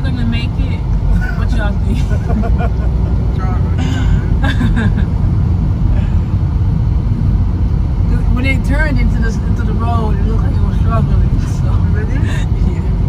are gonna make it. What y'all think? when it turned into the into the road, it looked like it was struggling. So. Really? yeah.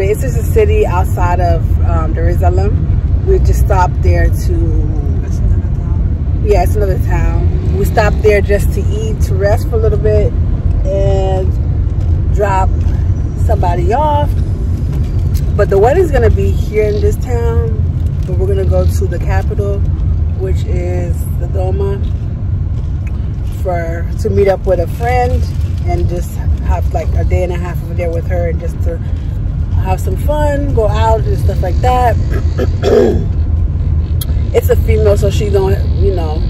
A. It's just a city outside of um, Salaam. We just stopped there to, That's another town. yeah, it's another town. We stopped there just to eat, to rest for a little bit, and drop somebody off. But the wedding's gonna be here in this town, but we're gonna go to the capital, which is Dodoma, for to meet up with a friend and just have like a day and a half over there with her and just to have some fun, go out and stuff like that. it's a female, so she's gonna, you know,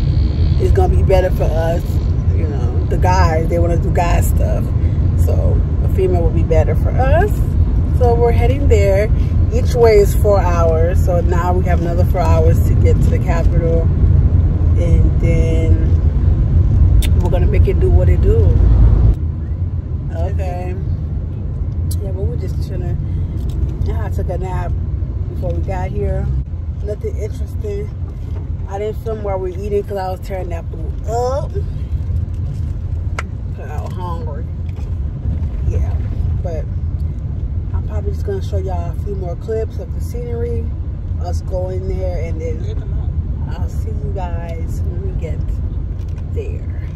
it's gonna be better for us. You know, the guys they want to do guy stuff, so a female will be better for us. So we're heading there. Each way is four hours, so now we have another four hours to get to the capital, and then we're gonna make it do what it do. Okay. Yeah, but we're just chilling. I took a nap before we got here. Nothing interesting. I didn't film while we were eating because I was tearing that food up. Cause I was hungry. Yeah, but I'm probably just gonna show y'all a few more clips of the scenery, us going there, and then I'll see you guys when we get there.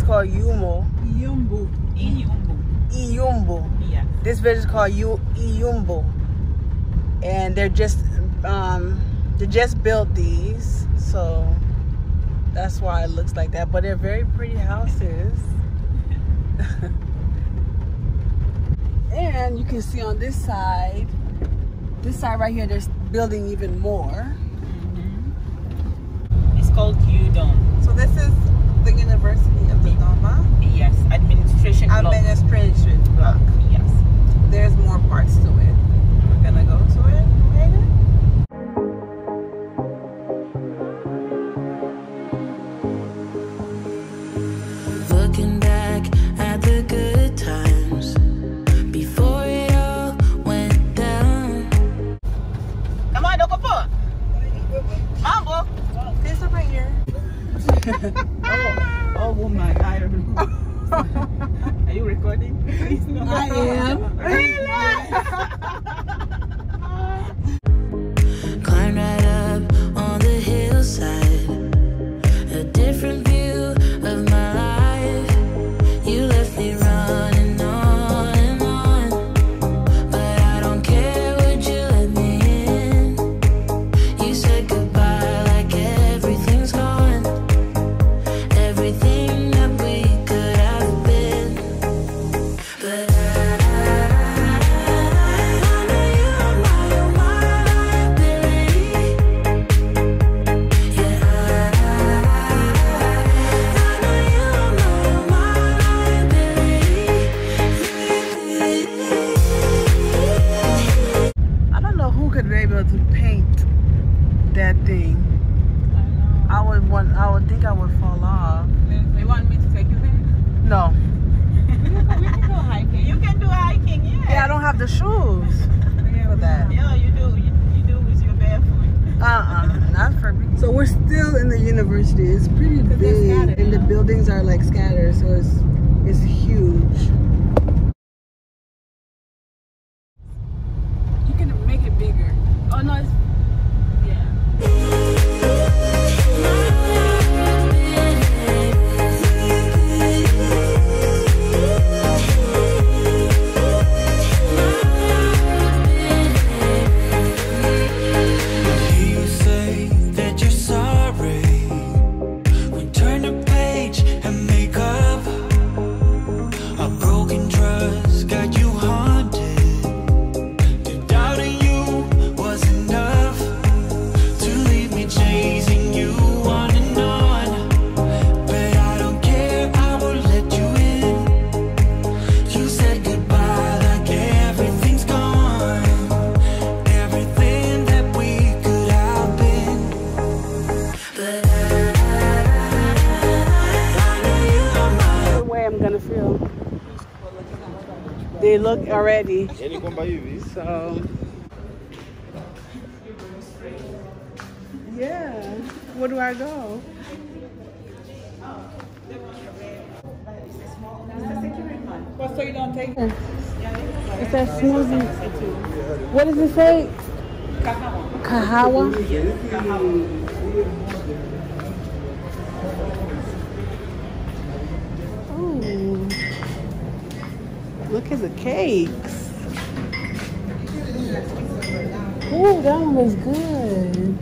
It's called Yumo. Yumbu. Iyumbu. Iyumbu. Yeah. This village is called Iyumbu, and they're just um, they just built these, so that's why it looks like that. But they're very pretty houses. and you can see on this side, this side right here, they're building even more. It's called Udon. So this is the University of Dodoma. Yes. Administration block. Administration block. Yes. There's more parts to it. We're gonna go to it later. Already. So yeah, where do I go? Well, so you don't take It says smoothie. What does it say? Kahawa. Ooh. At the cakes. Ooh, that one looks good.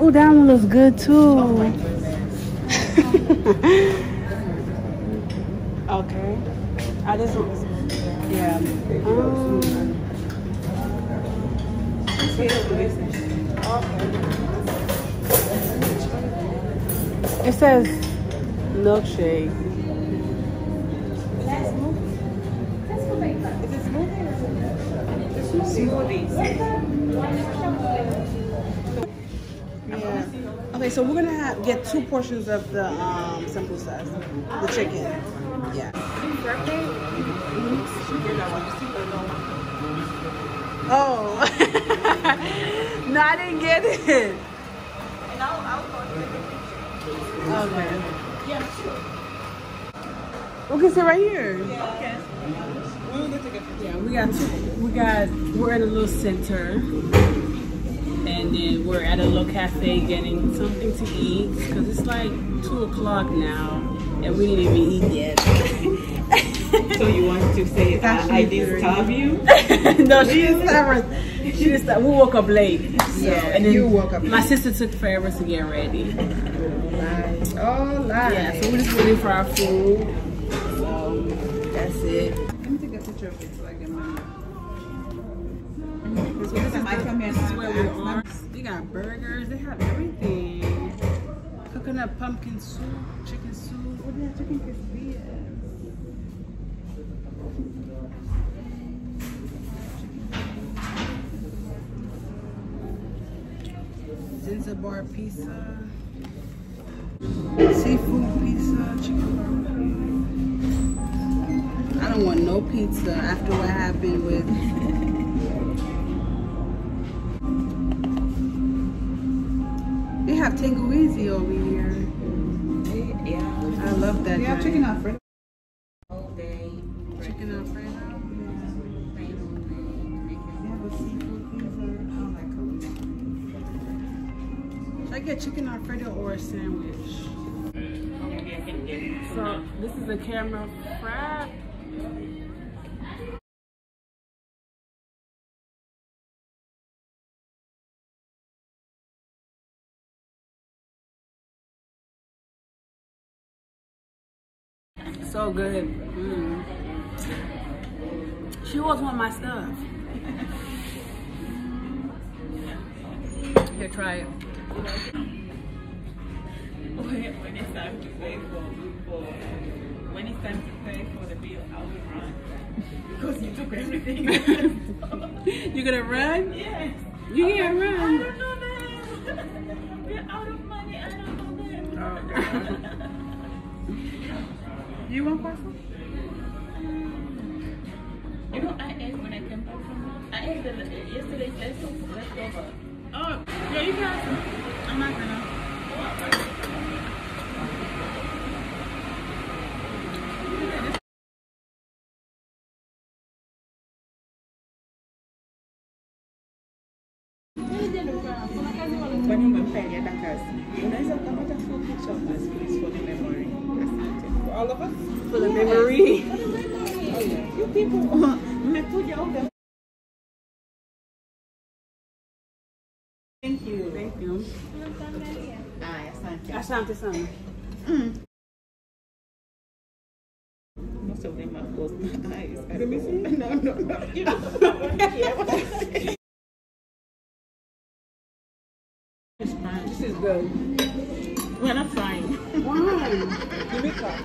Ooh, that one looks good too. okay. I just yeah. Um, it says milkshake. Yeah. Okay, so we're gonna get two portions of the um, sampusas, the chicken. Yeah. Oh. no, I didn't get it. Okay. We can sit right here. Yeah, we got two, we got we're at a little center, and then we're at a little cafe getting something to eat because it's like two o'clock now, and we didn't even eat yet. So you want to say uh, I, starve you? no, she didn't. She didn't start. We woke up late. So, Yeah, and then you woke up My late. sister took forever to get ready. Oh, lies. Yeah, so we're just waiting for our food. So that's it. Picture of it so I get my. So this is, I come here this is where we are. They got burgers. They have everything. Coconut pumpkin soup, chicken soup. Oh, they have chicken quesadillas. Zanzibar pizza. Seafood pizza, chicken barbecue. I don't want no pizza after what happened with. They have tangawizi over here. Yeah. I love that. We have chicken alfredo. Chicken alfredo. We have a seafood. I don't. Should I get chicken alfredo or a sandwich? Maybe I can get So this is a caramel frap. So good. Mm. She always want my stuff. Here, try it. when, it's time to for when it's time to pay for the bill, I will run because you took everything. You gonna run? yes. You I'm can't run. I don't know that. We're out of money. I don't know that. Oh, you want parcel? Mm. You know, I ate when I came back from I ate the, yesterday's leftovers. leftover. Oh, yeah, you got some. I'm not gonna. Umempa alienda kazi? Unaweza ukapata full picture of us please for the memory. For all of us? For the memory. Oh yeah. You people, mmekuja huko. Thank you. Thank you. Ah, Aya, asante. Asante sana. Mm. Most of them have closed my eyes. Let me see. No, no, no. You don't care what I say. Fine. This is good. We're not frying. Why? Give me cup.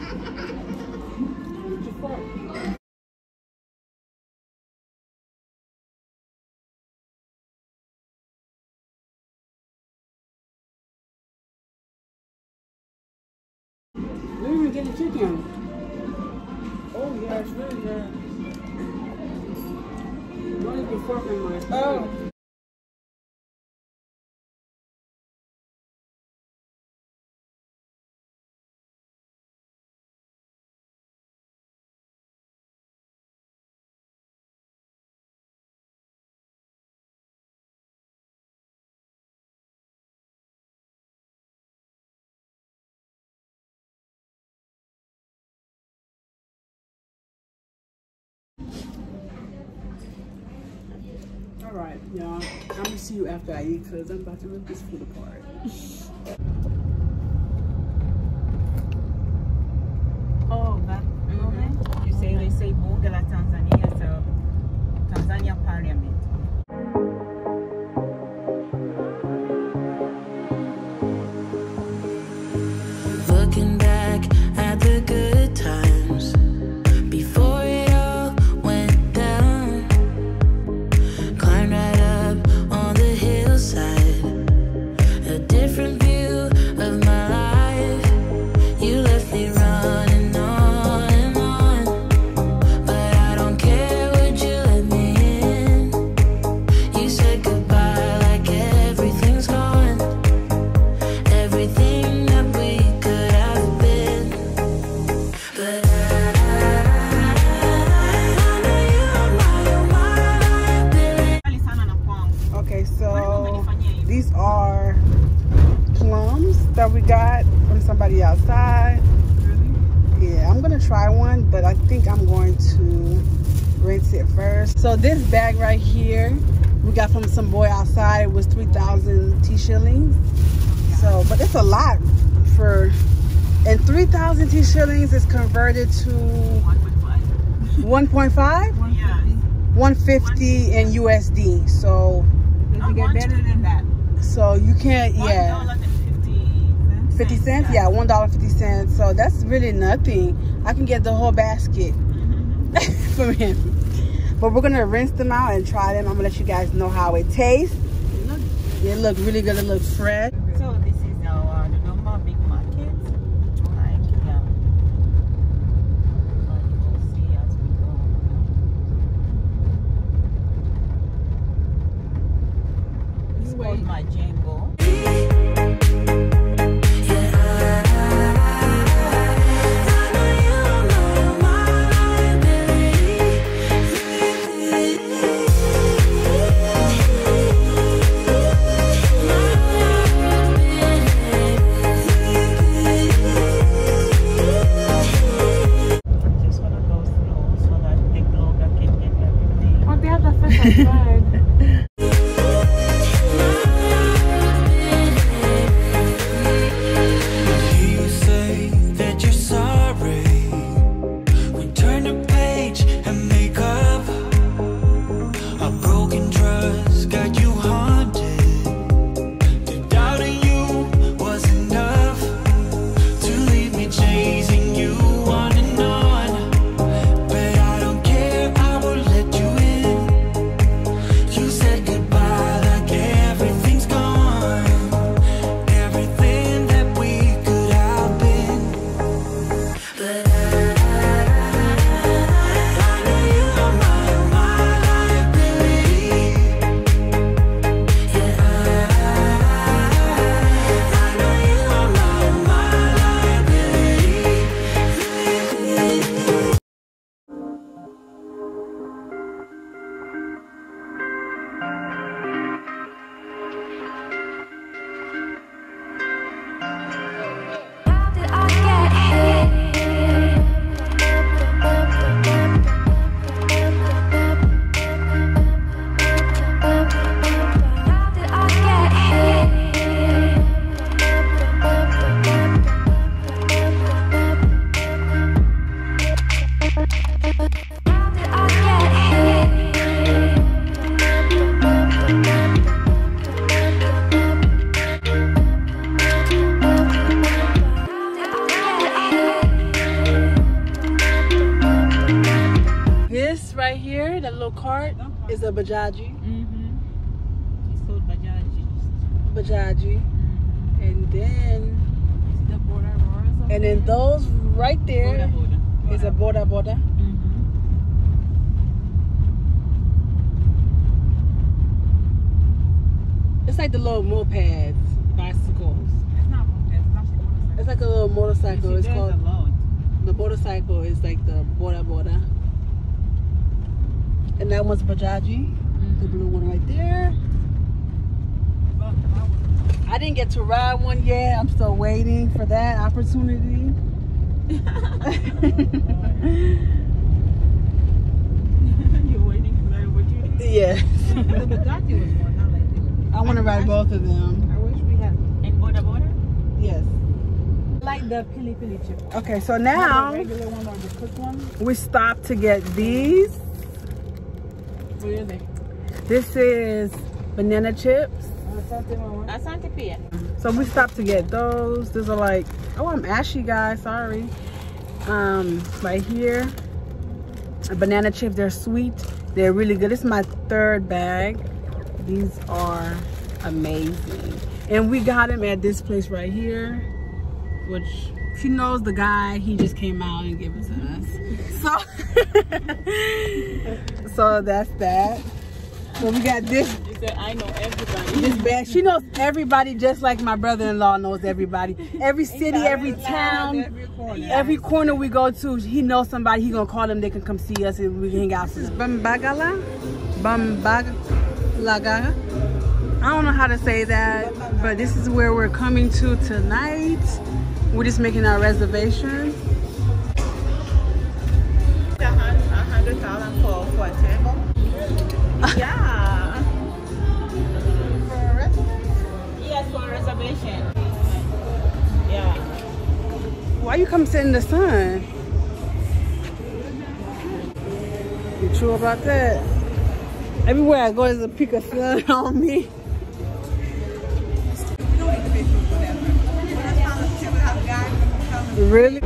Y'all. I'm gonna see you after I eat because I'm about to rip this food apart. 3,000 T shillings. So, but it's a lot for, and 3,000 T shillings is converted to 1.5, Yeah. 150 in USD. So, Did you get better than that? so you can't, yeah. One dollar 50 cents? Yeah, $1.50. So that's really nothing. I can get the whole basket mm-hmm. from him. But we're gonna rinse them out and try them. I'm gonna let you guys know how it tastes. It look really good. It looks fresh. Bajaji. Mm-hmm. He sold Bajaji. Bajaji. And then Is it a Bora Bora and then those right there Boda. is a Boda Boda. Mm-hmm. It's like the little mopeds, bicycles. It's not it's not she motorcycle. It's like a little motorcycle. It's called the motorcycle is like the Boda Boda. And that one's Bajaji, the mm-hmm. blue one right there. I didn't get to ride one yet. I'm still waiting for that opportunity. You're waiting for that opportunity. yeah. The Bugatti was one, not like the I want to ride both of them. I wish we had And Boda Boda? Yes. like the pili pili chip. Okay, so now the regular one or the cooked one. we stopped to get these. Really? This is banana chips. Something on Asante Pia. So we stopped to get those. These are like, oh, I'm ashy, guys. Sorry. Um, right here, banana chips. They're sweet. They're really good. This is my third bag. These are amazing, and we got them at this place right here, which she knows the guy. He just came out and gave it to us. So, so that's that. So we got this You said I know everybody. this bag. She knows everybody just like my brother-in-law knows everybody. Every city, every town, every corner. every corner we go to, he knows somebody. He gonna call them. They can come see us and we can hang out. This is Bambagala, Bambagala. I don't know how to say that, but this is where we're coming to tonight. We're just making our reservation. dollars for, for a table? yeah. for a reservation? Yes, for a reservation. Yeah. Why you come sit in the sun? You true about that? Everywhere I go, is a peak of sun on me. Really?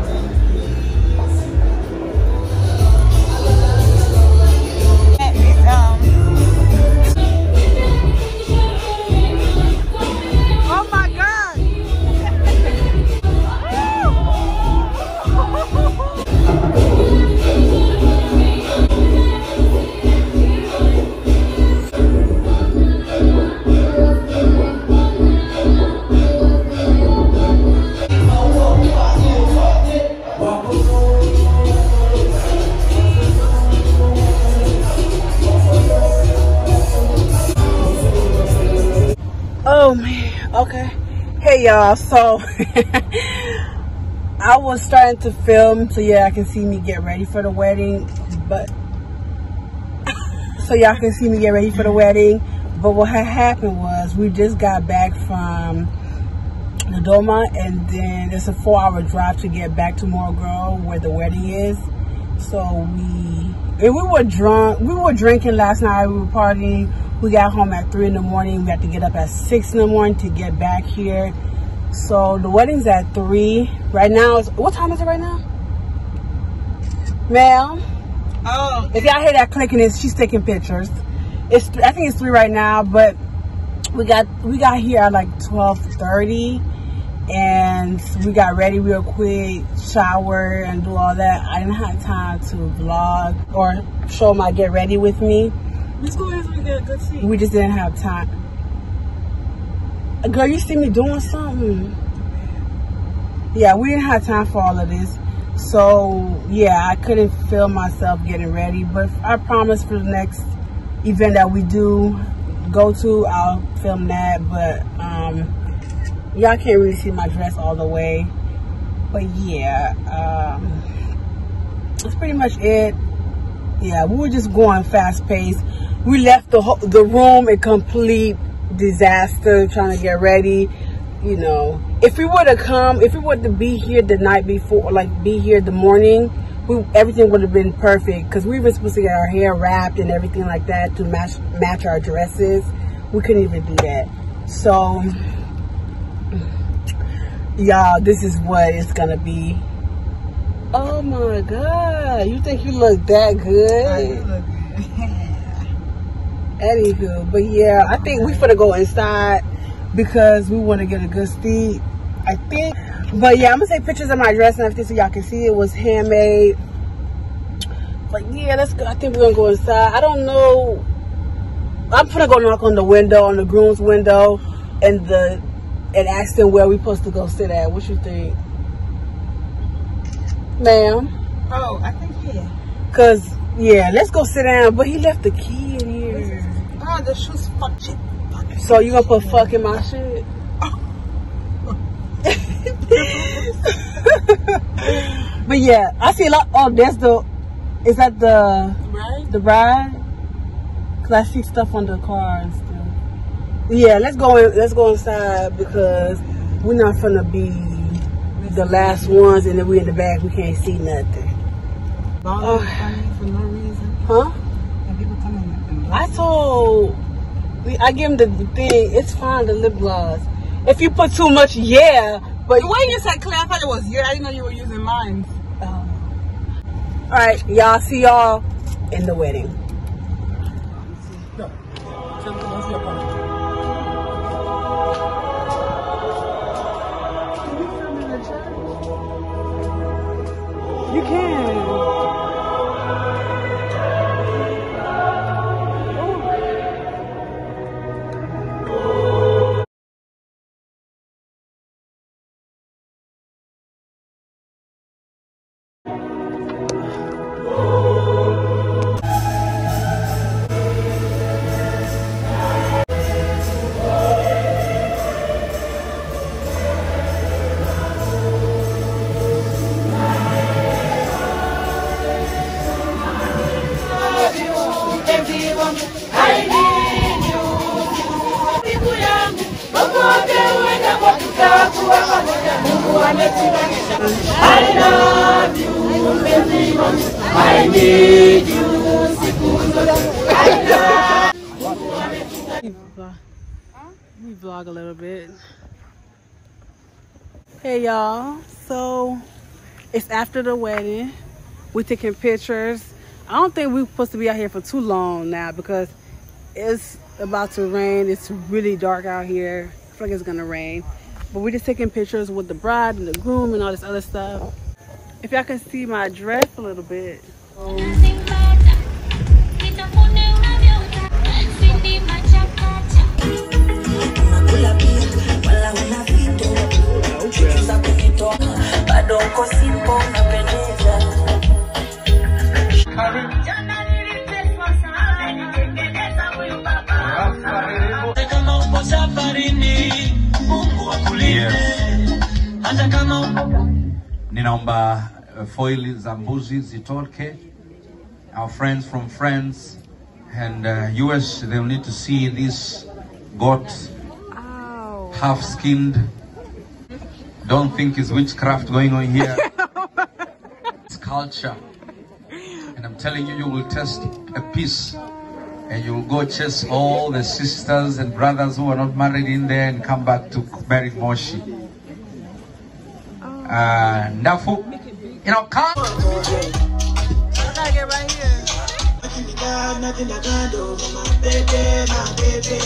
Y'all, so I was starting to film so yeah i can see me get ready for the wedding, but so y'all can see me get ready for the wedding. But what had happened was we just got back from Dodoma and then it's a four hour drive to get back to Morogoro where the wedding is. So we and we were drunk. We were drinking last night. We were partying. We got home at three in the morning. We had to get up at six in the morning to get back here. So the wedding's at three. Right now, it's, what time is it right now? Ma'am, oh, if y'all hear that clicking, is she's taking pictures. It's I think it's three right now, but we got we got here at like twelve thirty, and we got ready real quick, shower and do all that. I didn't have time to vlog or show my get ready with me. Let's go and get a good seat. We just didn't have time. Girl, you see me doing something? Yeah, we didn't have time for all of this. So, yeah, I couldn't film myself getting ready. But I promise for the next event that we do go to, I'll film that. But um, y'all can't really see my dress all the way. But yeah, um, that's pretty much it. Yeah, we were just going fast paced. We left the the room a complete disaster trying to get ready. You know, if we were to come, if we were to be here the night before, like be here the morning, we everything would have been perfect because we were supposed to get our hair wrapped and everything like that to match match our dresses. We couldn't even do that. So, y'all, this is what it's gonna be. Oh my god, you think you look that good? Anywho, but yeah, I think we finna go inside because we want to get a good seat. I think, but yeah, I'm gonna take pictures of my dress and everything so y'all can see it was handmade. But yeah, let's go. I think we're gonna go inside. I don't know. I'm gonna go knock on the window, on the groom's window, and the and ask them where we supposed to go sit at. What you think, ma'am? Oh, I think yeah. Cause yeah, let's go sit down. But he left the key in here. Oh, the shoes. So you gonna put fuck in my shit? but yeah, I see a lot. Oh, that's the. Is that the Right? the bride? Cause I see stuff on the car and stuff. Yeah, let's go. In, let's go inside because we're not gonna be the last ones, and then we're in the back. We can't see nothing. Oh. Funny for no reason. Huh? And people coming with them. I told, I give him the, the thing. It's fine, the lip gloss. If you put too much, yeah. But The way you said Claire, I thought it was you. I didn't know you were using mine. Um, all right, y'all see y'all in the wedding. You can. Vlog a little bit. Hey y'all, so it's after the wedding. We're taking pictures. I don't think we're supposed to be out here for too long now because it's about to rain. It's really dark out here. I feel like it's gonna rain. But we're just taking pictures with the bride and the groom and all this other stuff. If y'all can see my dress a little bit. Unakula pia wala una fito chuchu kunitoa bado uko simpo unapendeza kama upo safarini, Mungu akulinde. Hata kama ninaomba uh, foil za mbuzi zitoke our friends from France and uh, us they'll need to see this goat half skinned don't think it's witchcraft going on here. It's culture. And i'm telling you you will taste a piece. And you'll go chase all the sisters and brothers who are not married in there and come back to marry moshi. Uh, Ndafu, you know, come nothing got, nothing I can do for my baby, my baby.